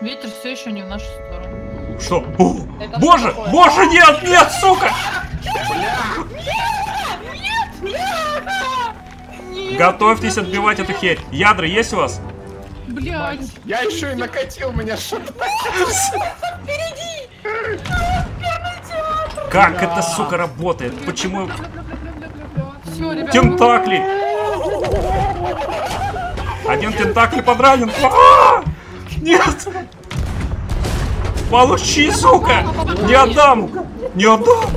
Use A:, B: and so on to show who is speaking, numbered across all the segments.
A: Ветер все еще не в нашу сторону.
B: Что? О,
C: Это
B: боже,
C: что такое?
B: боже, нет, нет, сука! Готовьтесь отбивать эту херь. Ядра есть у вас?
A: Блядь.
D: Я еще и накатил, меня что-то...
B: Как это, сука, работает? Почему тентакли? Один тентакль подранен. Нет! Получи, сука! Не отдам! Не отдам!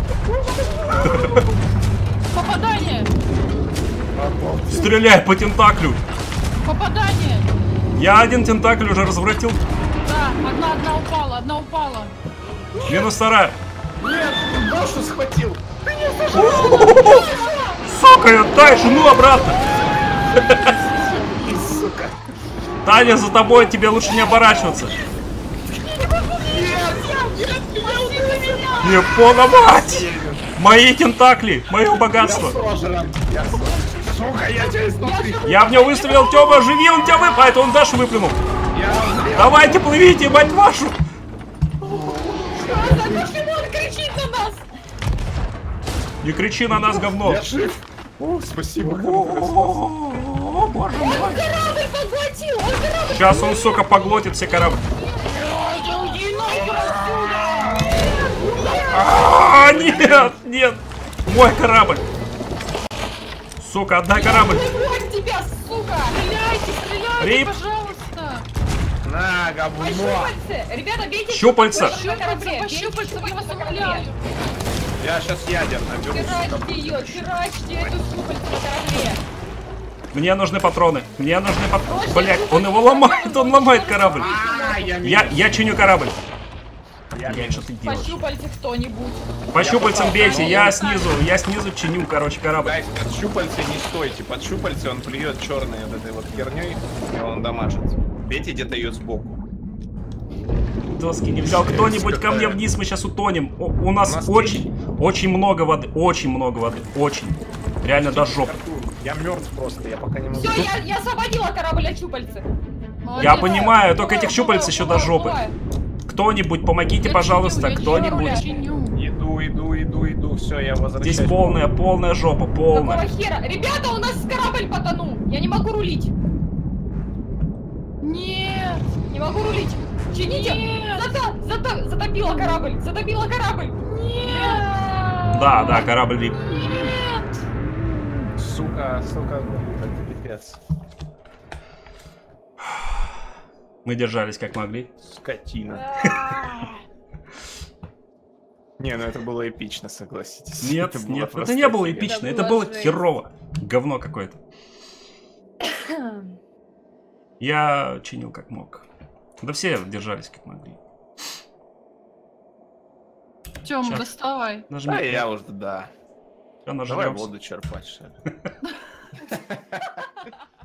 A: Попадание!
B: Стреляй по тентаклю!
A: Попадание!
B: Я один тентакль уже развратил.
A: Да, одна, одна упала, одна упала.
B: Минус вторая.
D: Нет, Гошу схватил.
B: Сука, дай жену обратно. Таня, за тобой тебе лучше не оборачиваться. Япона мать! Мои тентакли, мое богатство.
D: Я. Сука,
B: в него выстрелил, Тёма, живи, он тебя выпал, это он Дашу выплюнул.
D: Я.
B: Давайте, плывите, мать вашу. Не кричи на нас, говно.
D: Я жив. О, спасибо.
B: О, боже мой.
C: Корабль поглотил! Он корабль
B: Сейчас он, сука, поглотит все корабль. А, нет, нет. Мой корабль. Сука, отдай корабль.
C: Тебя, сука!
A: Стреляйте, стреляйте, пожалуйста.
D: На, говно.
C: щупальце! Ребята, бейте
B: Щупальца.
C: по корабле!
A: По
C: бейте
A: щупальцам я
D: сейчас ядер наберу.
C: Херачьте ее, херачьте эту щупальцу по корабле!
B: Мне нужны патроны. Мне нужны патроны. Блять, он его ломает, он ломает корабль.
D: А, я
B: Я, чиню корабль.
D: Я
B: что ты делаешь?
C: Пощупальте кто-нибудь!
B: По щупальцам бейте, я снизу, я снизу чиню, короче, корабль.
D: Гайс, под щупальце не стойте. Под щупальце он плюет черной вот этой вот херней, и он дамажит. Бейте где-то ее сбоку.
B: Доски не взял. Кто-нибудь ко мне вниз, мы сейчас утонем. О, у нас,
D: У нас
B: очень, очень много воды, очень много воды, очень. Реально до жопы.
D: Я мертв просто, я пока не могу.
C: Все, я, я освободила корабль от щупальца!
B: Я
A: Молодец.
B: понимаю, только этих щупальц еще до жопы. Кто-нибудь, помогите,
A: Я
B: пожалуйста,
A: я
B: кто-нибудь.
D: Иду, иду, иду, иду, все, я возвращаюсь.
B: Здесь полная, полная жопа,
C: Какого
B: полная.
C: хера? Ребята, у нас корабль потонул! Я не могу рулить!
A: Нет.
C: Не могу рулить! Чините!
A: Нет.
C: Зато, зато, затопила корабль! Затопила корабль!
A: Нет.
B: Да, да, корабль лип.
A: Нет.
D: Сука, сука, это пипец.
B: Мы держались как могли.
D: Скотина. Не, ну это было эпично, согласитесь.
B: Нет,
D: было
B: нет, это не было эпично,
C: Это
B: это
C: было жесть.
B: херово. Говно какое-то. Я чинил как мог. Да все держались как могли.
A: Тём, доставай.
B: Нажми.
D: Да, я уже, да.
B: Она
D: Давай
B: жрет.
D: воду черпать, что ли.